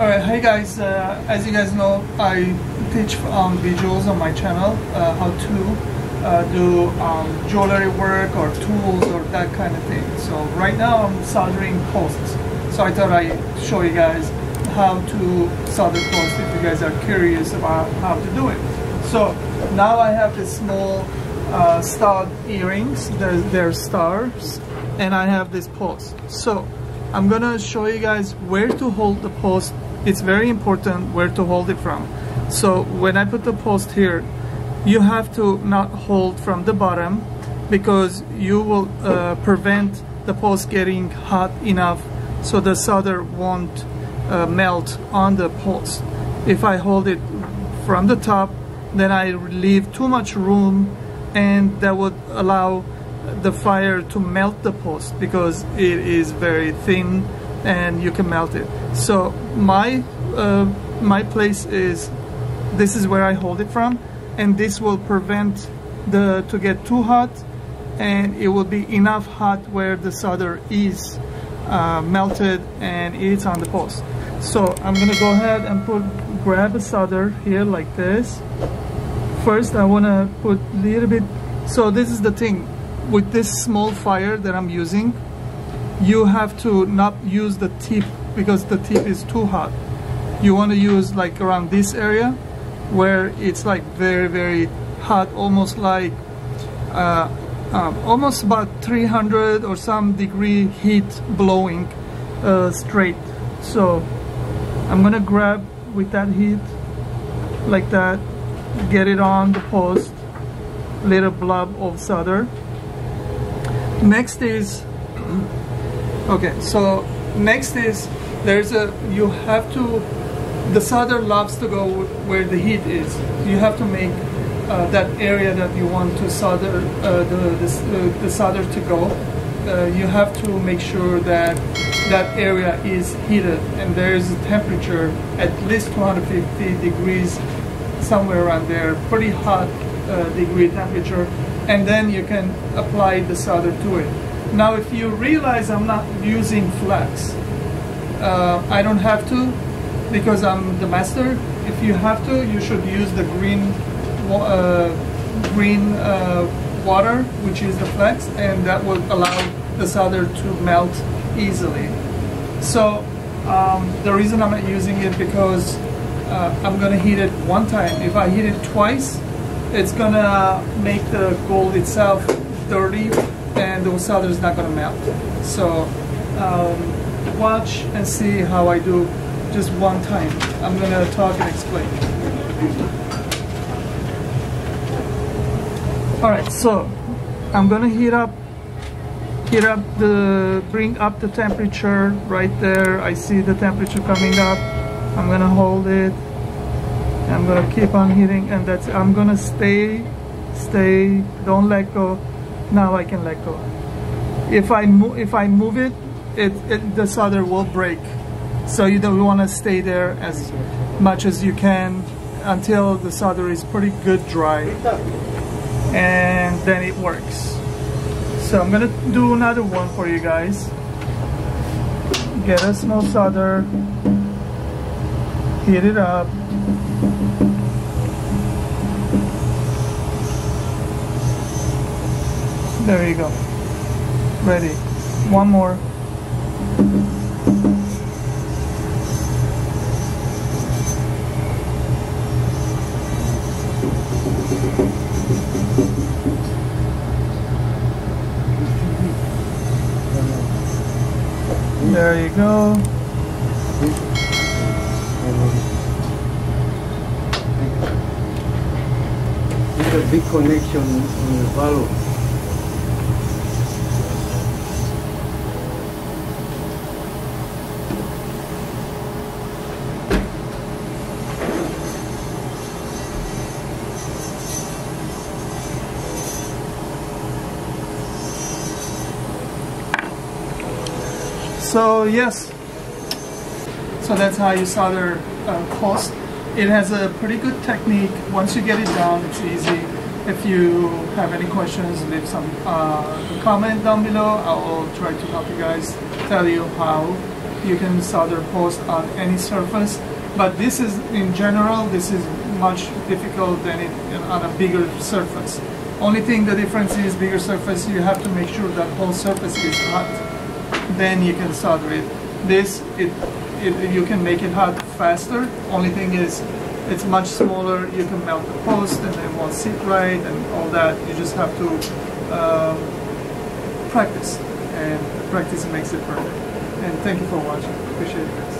Alright, hey guys, uh, as you guys know, I teach um, visuals on my channel, uh, how to uh, do um, jewelry work or tools or that kind of thing. So right now I'm soldering posts. So I thought I'd show you guys how to solder posts if you guys are curious about how to do it. So now I have this small uh, stud earrings, they're, they're stars, and I have this post. So I'm gonna show you guys where to hold the post it's very important where to hold it from. So when I put the post here, you have to not hold from the bottom because you will uh, prevent the post getting hot enough so the solder won't uh, melt on the post. If I hold it from the top, then I leave too much room and that would allow the fire to melt the post because it is very thin and you can melt it. So my uh, my place is this is where I hold it from and this will prevent the to get too hot and it will be enough hot where the solder is uh, melted and it's on the post. So I'm gonna go ahead and put grab a solder here like this. First I wanna put a little bit so this is the thing with this small fire that I'm using you have to not use the tip because the tip is too hot. You want to use like around this area where it's like very very hot almost like uh, um, almost about 300 or some degree heat blowing uh, straight so I'm gonna grab with that heat like that get it on the post little blob of solder next is okay so next is there's a you have to the solder loves to go where the heat is. You have to make uh, that area that you want to solder uh, the, the, uh, the, solder to go. Uh, you have to make sure that that area is heated and there is a temperature at least 250 degrees somewhere around there pretty hot uh, degree temperature and then you can apply the solder to it. Now if you realize I'm not using flux, uh, I don't have to because I'm the master. If you have to, you should use the green uh, green uh, water, which is the flux, and that will allow the solder to melt easily. So um, the reason I'm not using it because uh, I'm gonna heat it one time. If I heat it twice, it's gonna make the gold itself dirty and the solder is not going to melt. So um, watch and see how I do just one time. I'm to talk and explain. Alright, so I'm to heat up heat up the bring up the temperature right there. I see the temperature coming up. I'm gonna hold it. I'm gonna keep on heating and that's I'm gonna stay stay don't let go. Now I can let go. If I move if I move it, it, it the solder will break so you don't want to stay there as much as you can until the solder is pretty good dry and then it works so I'm gonna do another one for you guys get a small solder heat it up There you go. Ready. One more. There you go. It's a big connection on the valve. So yes, so that's how you solder uh, post. It has a pretty good technique. Once you get it down, it's easy. If you have any questions, leave some uh, comment down below. I will try to help you guys, tell you how you can solder post on any surface. But this is, in general, this is much difficult than it, on a bigger surface. Only thing the difference is bigger surface, you have to make sure that whole surface is hot. Then you can solder it. This, it, it, you can make it hot faster. Only thing is, it's much smaller. You can melt the post and it won't sit right and all that. You just have to um, practice, and practice makes it perfect. And thank you for watching. Appreciate it, guys.